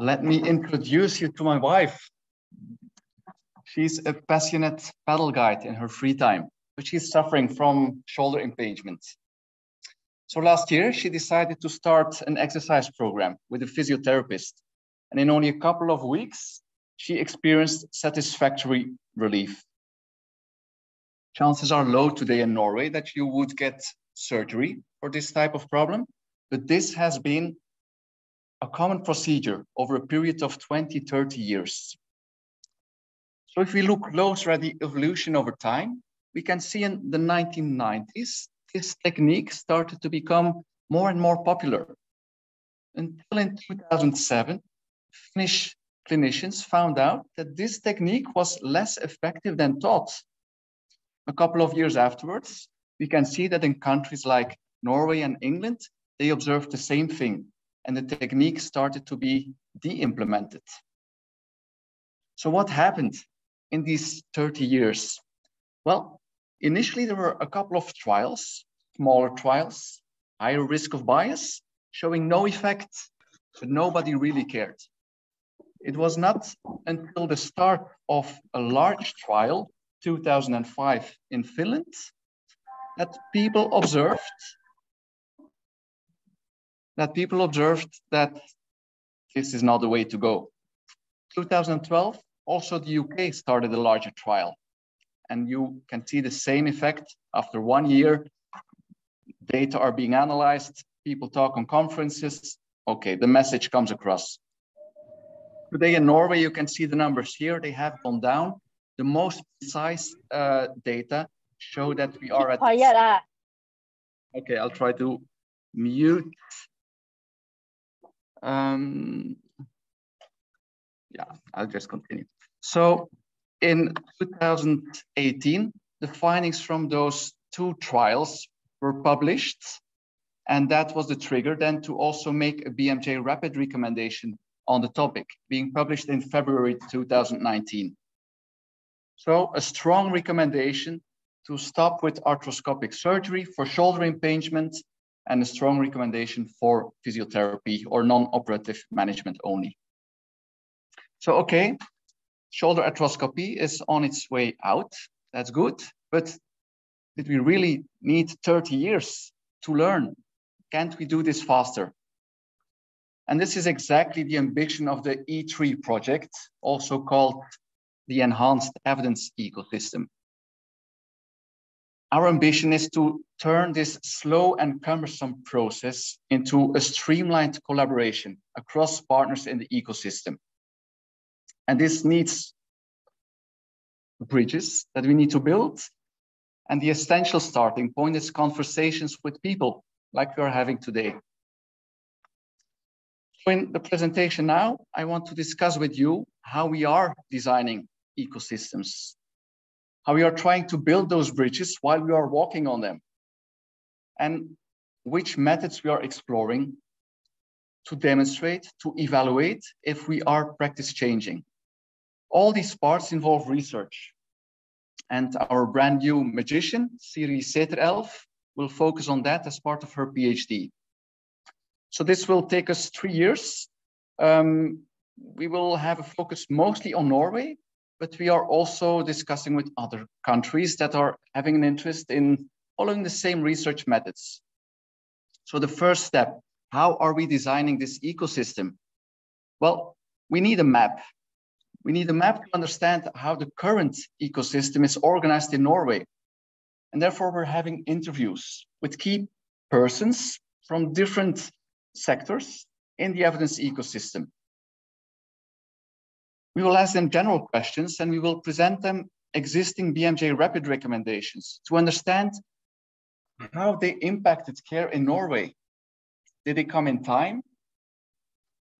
let me introduce you to my wife. She's a passionate paddle guide in her free time, but she's suffering from shoulder impingement. So last year, she decided to start an exercise program with a physiotherapist. And in only a couple of weeks, she experienced satisfactory relief. Chances are low today in Norway that you would get surgery for this type of problem, but this has been a common procedure over a period of 20, 30 years. So if we look closer at the evolution over time, we can see in the 1990s, this technique started to become more and more popular. Until in 2007, Finnish clinicians found out that this technique was less effective than thought. A couple of years afterwards, we can see that in countries like Norway and England, they observed the same thing and the technique started to be de-implemented. So what happened in these 30 years? Well, initially there were a couple of trials, smaller trials, higher risk of bias, showing no effect, but nobody really cared. It was not until the start of a large trial, 2005 in Finland, that people observed that people observed that this is not the way to go. 2012, also the UK started a larger trial. And you can see the same effect after one year. Data are being analyzed, people talk on conferences. Okay, the message comes across. Today in Norway, you can see the numbers here. They have gone down. The most precise uh, data show that we are at. Okay, I'll try to mute um, yeah, I'll just continue. So in 2018, the findings from those two trials were published. And that was the trigger then to also make a BMJ rapid recommendation on the topic, being published in February 2019. So a strong recommendation to stop with arthroscopic surgery for shoulder impingement and a strong recommendation for physiotherapy or non-operative management only. So, okay, shoulder arthroscopy is on its way out. That's good. But did we really need 30 years to learn? Can't we do this faster? And this is exactly the ambition of the E3 project, also called the Enhanced Evidence Ecosystem. Our ambition is to turn this slow and cumbersome process into a streamlined collaboration across partners in the ecosystem. And this needs bridges that we need to build. And the essential starting point is conversations with people like we are having today. So in the presentation now, I want to discuss with you how we are designing ecosystems how we are trying to build those bridges while we are walking on them, and which methods we are exploring to demonstrate, to evaluate if we are practice changing. All these parts involve research. And our brand new magician, Siri Seterelf, will focus on that as part of her PhD. So this will take us three years. Um, we will have a focus mostly on Norway, but we are also discussing with other countries that are having an interest in following the same research methods. So the first step, how are we designing this ecosystem? Well, we need a map. We need a map to understand how the current ecosystem is organized in Norway. And therefore, we're having interviews with key persons from different sectors in the evidence ecosystem. We will ask them general questions and we will present them existing BMJ rapid recommendations to understand how they impacted care in Norway. Did they come in time?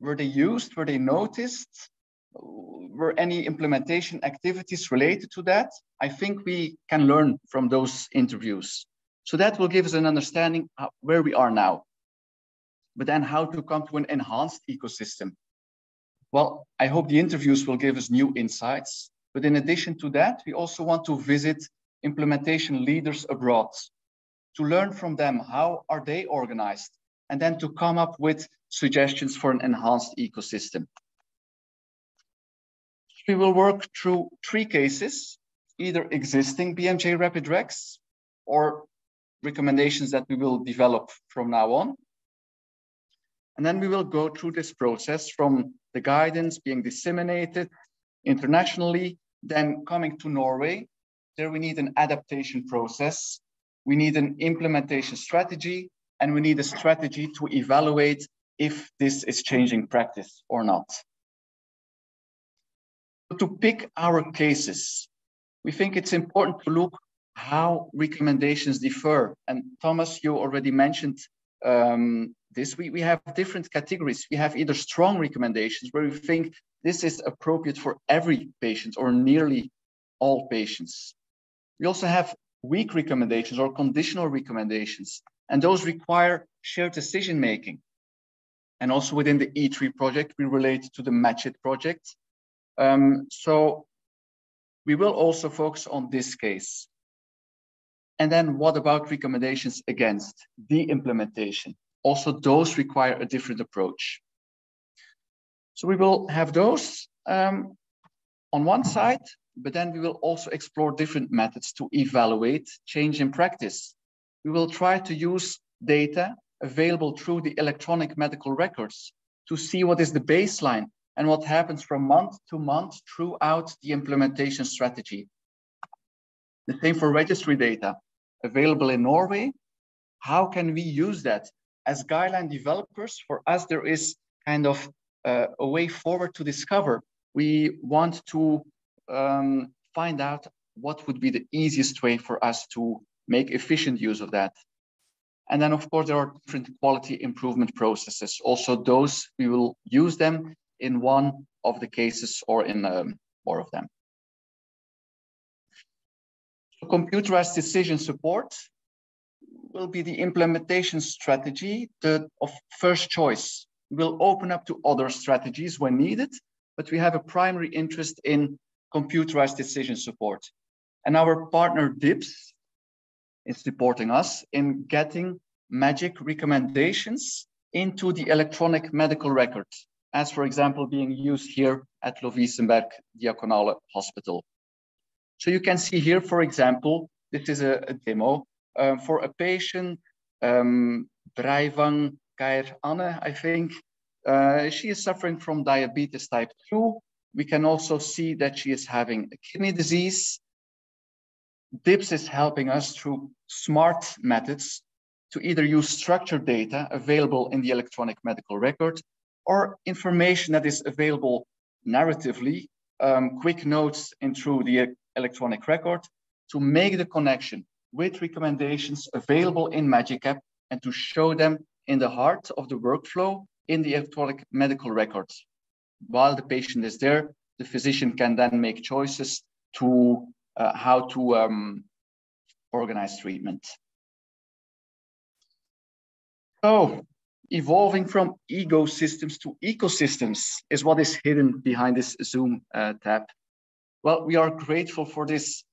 Were they used? Were they noticed? Were any implementation activities related to that? I think we can learn from those interviews. So that will give us an understanding uh, where we are now, but then how to come to an enhanced ecosystem well, I hope the interviews will give us new insights. But in addition to that, we also want to visit implementation leaders abroad to learn from them how are they organized and then to come up with suggestions for an enhanced ecosystem. We will work through three cases, either existing BMJ Rapid or recommendations that we will develop from now on. And then we will go through this process from the guidance being disseminated internationally, then coming to Norway. There we need an adaptation process. We need an implementation strategy, and we need a strategy to evaluate if this is changing practice or not. To pick our cases, we think it's important to look how recommendations differ. And Thomas, you already mentioned um, this. We, we have different categories. We have either strong recommendations where we think this is appropriate for every patient or nearly all patients. We also have weak recommendations or conditional recommendations, and those require shared decision making. And also within the E3 project, we relate to the Match It project. Um, so we will also focus on this case. And then what about recommendations against the implementation? Also, those require a different approach. So we will have those um, on one side, but then we will also explore different methods to evaluate change in practice. We will try to use data available through the electronic medical records to see what is the baseline and what happens from month to month throughout the implementation strategy. The same for registry data available in Norway. How can we use that? As guideline developers, for us, there is kind of uh, a way forward to discover. We want to um, find out what would be the easiest way for us to make efficient use of that. And then, of course, there are different quality improvement processes. Also, those we will use them in one of the cases or in um, more of them. Computerized decision support will be the implementation strategy the, of first choice. We'll open up to other strategies when needed, but we have a primary interest in computerized decision support. And our partner DIPS is supporting us in getting magic recommendations into the electronic medical record, as for example, being used here at Lovisenberg Diakonale Hospital. So you can see here, for example, this is a, a demo um, for a patient, um, Breivang Kair Anne, I think. Uh, she is suffering from diabetes type 2. We can also see that she is having a kidney disease. DIPS is helping us through smart methods to either use structured data available in the electronic medical record or information that is available narratively, um, quick notes in through the electronic record to make the connection with recommendations available in MAGICapp and to show them in the heart of the workflow in the electronic medical records. While the patient is there, the physician can then make choices to uh, how to um, organize treatment. So evolving from egosystems to ecosystems is what is hidden behind this Zoom uh, tab. Well, we are grateful for this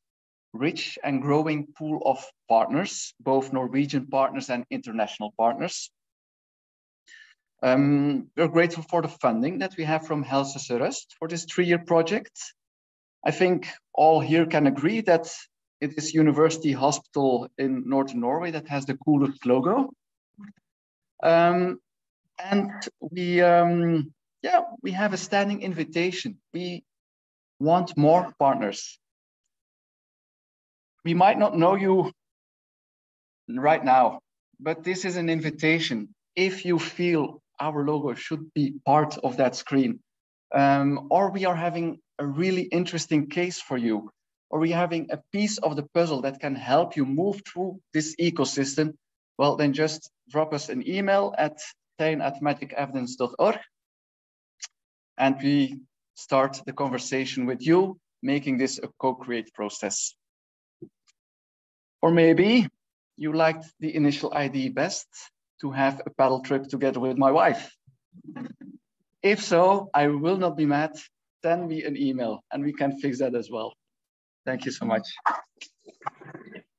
rich and growing pool of partners, both Norwegian partners and international partners. Um, we're grateful for the funding that we have from Helse Sør-Øst for this three-year project. I think all here can agree that it is University Hospital in Northern Norway that has the coolest logo. Um, and we, um, yeah, we have a standing invitation. We want more partners. We might not know you right now, but this is an invitation. If you feel our logo should be part of that screen, um, or we are having a really interesting case for you, or we are having a piece of the puzzle that can help you move through this ecosystem, well, then just drop us an email at stijn at magicevidence.org and we start the conversation with you, making this a co-create process. Or maybe you liked the initial idea best to have a paddle trip together with my wife. If so, I will not be mad. Send me an email and we can fix that as well. Thank you so much.